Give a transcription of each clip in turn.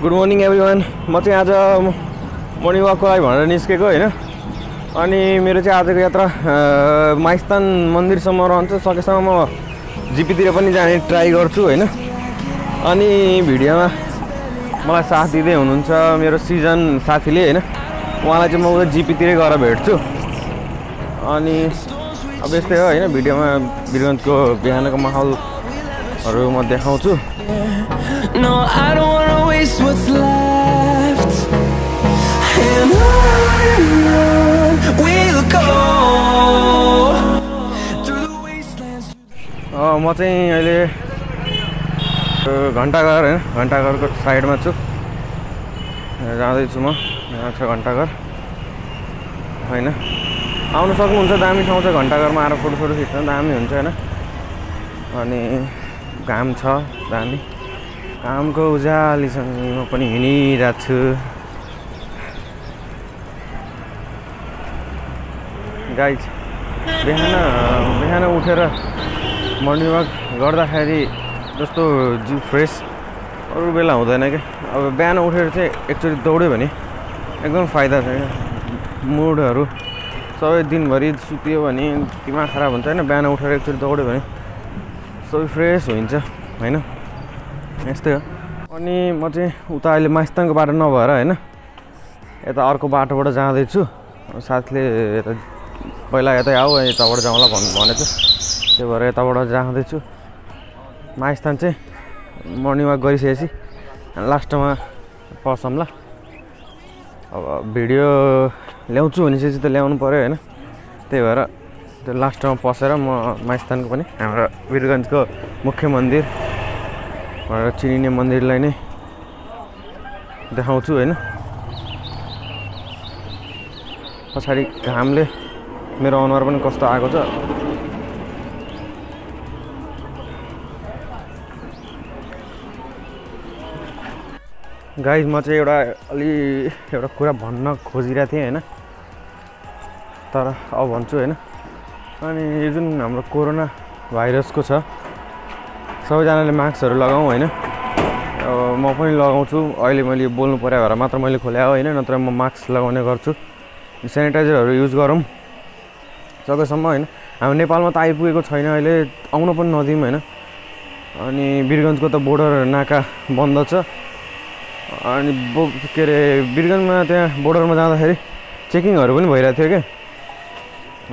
Good morning every one म चाहिँ आज मर्निङ वाकको लागि भनेर निस्केको होइन? अनि मेरो चाहिँ आजको यात्रा अ, माइस्तान मन्दिरसम्म रहन्छ। सकेसम्म म जिपीतिर पनि जाने ट्राई गर्छु होइन? अनि भिडियोमा मलाई साथ दिँदै हुनुहुन्छ मेरो सिजन साथीले होइन? उहाँलाई चाहिँ म उता जिपीतिरै गएर भेट्छु। अनि अब यस्तै हो होइन? भिडियोमा वीरगन्जको बिहानको माहौलहरू म देखाउँछु। What's left. And on we'll go म चाहिँ अहिले घन्टाघर होइन घन्टाघरको साइडमा छु। जाँदैछु म यहाँ छ घन्टाघर। होइन। आउनु सक्नुहुन्छ दामी ठाउँ छ घन्टाघरमा आएर फोटो फोटो खिच्न दामी हुन्छ होइन। अनि घाम छ दामी। घामको उज्यालीसँग म पनि हिँडिरहेको छु। गाई बिहान बिहान उठेर मर्निङ वाक गर्दाखेरि जस्तो जिउ फ्रेस अरू बेला हुँदैन क्या अब बिहान उठेर चाहिँ एकचोटि दौड्यो भने एकदम फाइदा छ क्या। मुडहरू सबै दिनभरि सुत्यो भने दिमाग खराब हुन्छ होइन? बिहान उठेर एकचोटि दौड्यो भने सबै फ्रेस हुन्छ होइन? यस्तै हो। अनि म चाहिँ उता अहिले माइस्ताङको बाटो नभएर होइन यता अर्को बाटोबाट जाँदैछु साथीले यता पहिला यतै आऊ यताबाट जाउँला भन् भनेको। त्यही भएर यताबाट जाँदैछु माइस्थान चाहिँ मर्निङ वाक गरिसकेपछि लास्टमा ल अब भिडियो ल्याउँछु भनेपछि त ल्याउनु पऱ्यो होइन। त्यही भएर त्यो लास्टमा पसेर म माइस्थानको पनि हाम्रो वीरगन्जको मुख्य मन्दिर भनेर चिनिने मन्दिरलाई नै देखाउँछु होइन पछाडि घामले मेरो अनुहार पनि कस्तो आएको छ? गाइज म चाहिँ एउटा अलि एउटा कुरा भन्न खोजिरहेको थिएँ होइन? तर अब भन्छु होइन? अनि यो जुन हाम्रो कोरोना भाइरसको छ सबैजनाले मास्कहरू लगाउँ होइन? म पनि लगाउँछु। अहिले मैले बोल्नु पऱ्यो भएर मात्र मैले खोले हो होइन? नत्र म मास्क लगाउने गर्छु। सेनिटाइजरहरू युज गरौँ। सकेसम्म होइन? हाम्रो नेपालमा त आइपुगेको छैन अहिले आउन पनि नदिउँ होइन? अनि वीरगन्जको त बोर्डर नाका बन्द छ। अनि बो के अरे वीरगन्जमा त्यहाँ बोर्डरमा जाँदाखेरि चेकिङहरू पनि भइरहेको थियो क्या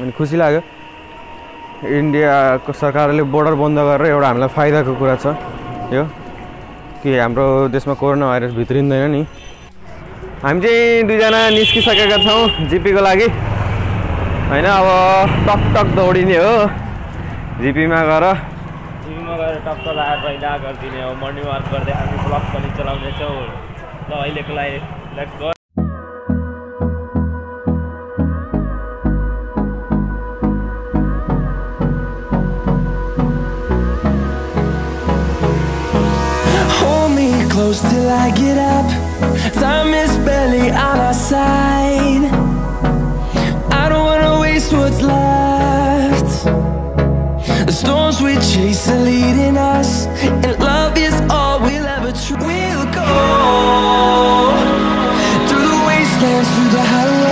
अनि खुसी लाग्यो। इन्डियाको सरकारले बोर्डर बन्द गरेर एउटा हामीलाई फाइदाको कुरा छ यो। कि हाम्रो देशमा कोरोना भाइरस भित्रिँदैन नि। हामी चाहिँ दुईजना निस्किसकेका छौँ जिपीको लागि। होइन अब टक टक दौडिने हो। जिपीमा गएर। टिभीमा गएर टक्क लगाएर पहिला गरिदिने हो। मर्निङ वाक गर्दै हामी ब्लग पनि ल अहिलेको लागि close till I get up. Time is barely on our side. I don't wanna waste what's left. The storms we chase are leading us, and love is all we'll ever tr- We'll go through the wastelands, through the highways,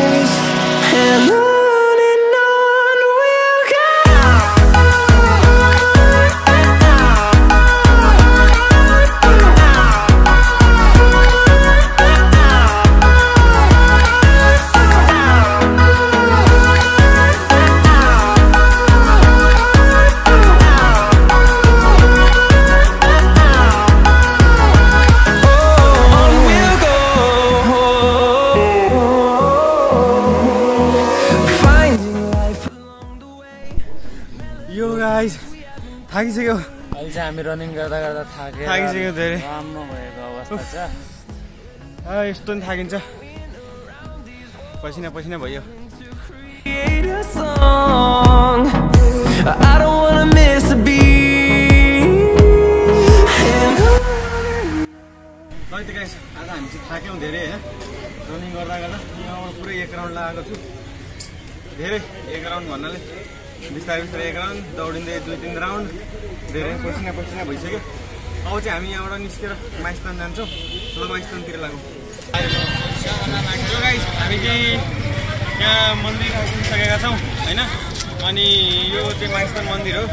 थाकिसक्यो। अहिले चाहिँ हामी running गर्दा गर्दा थाकेर थाकिसक्यो धेरै। राम्रो भएको अवस्था छ। यस्तो नि थाकिन्छ। पसिना पसिना भयो। आज हामी चाहिँ थाक्यौँ धेरै होइन रनिङ गर्दा गर्दा यहाँबाट पुरै एक राउन्ड लगाएको छु। धेरै एक राउन्ड भन्नाले। बिस्तारै बिस्तारै एक राउन्ड दौडिँदै दुई तिन राउन्ड धेरै पसिना पसिना भइसक्यो। अब चाहिँ हामी यहाँबाट निस्केर माइस्थान जान्छौँ। ल माइस्थानतिर लागौँ हामी चाहिँ यहाँ मन्दिर आइपुगिसकेका छौँ होइन? अनि यो चाहिँ माइस्थान मन्दिर हो।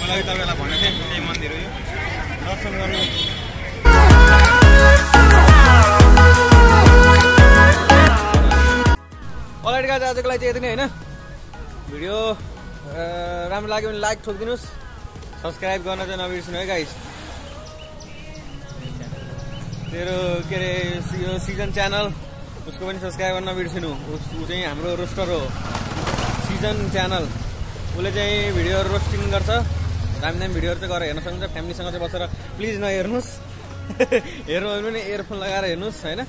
मलाई तपाईँलाई भनेको थिएँ त्यही मन्दिर हो यो। दर्शन गर्नु। अलरेडी आजको लागि चाहिँ यति नै होइन? भिडियो राम्रो लाग्यो भने लाइक ठोकिदिनुहोस्। सब्सक्राइब गर्न चाहिँ नबिर्सिनु है गाइस तेरो के अरे यो सिजन च्यानल उसको पनि सब्सक्राइब गर्न नबिर्सिनु। ऊ चाहिँ हाम्रो रोस्टर हो। सिजन च्यानल उसले चाहिँ भिडियोहरू रोस्टिङ गर्छ। दामी दामी भिडियोहरू चाहिँ गरेर हेर्न सक्नुहुन्छ। फ्यामिलीसँग चाहिँ बसेर प्लिज नहेर्नुहोस्। हेर्नु भने इयरफोन लगाएर हेर्नुहोस् होइन?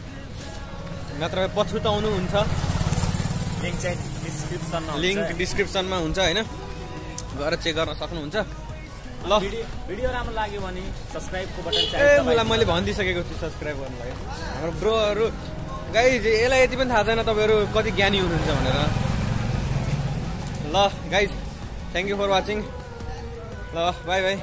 नत्र पछुताउनु हुन्छ। लिङ्क चाहिँ। लिङ्क डिस्क्रिप्सनमा हुन्छ होइन? गएर चेक गर्न सक्नुहुन्छ। ल। भिडियो राम्रो लाग्यो भने सब्सक्राइबको बटन ए मलाई मैले भनिदिइसकेको छु सब्सक्राइब गर्नुलाई हाम्रो ब्रोहरू गाई यसलाई यति पनि थाहा छैन तपाईँहरू कति ज्ञानी हुनुहुन्छ भनेर। ल guys thank you for watching ल बाई बाई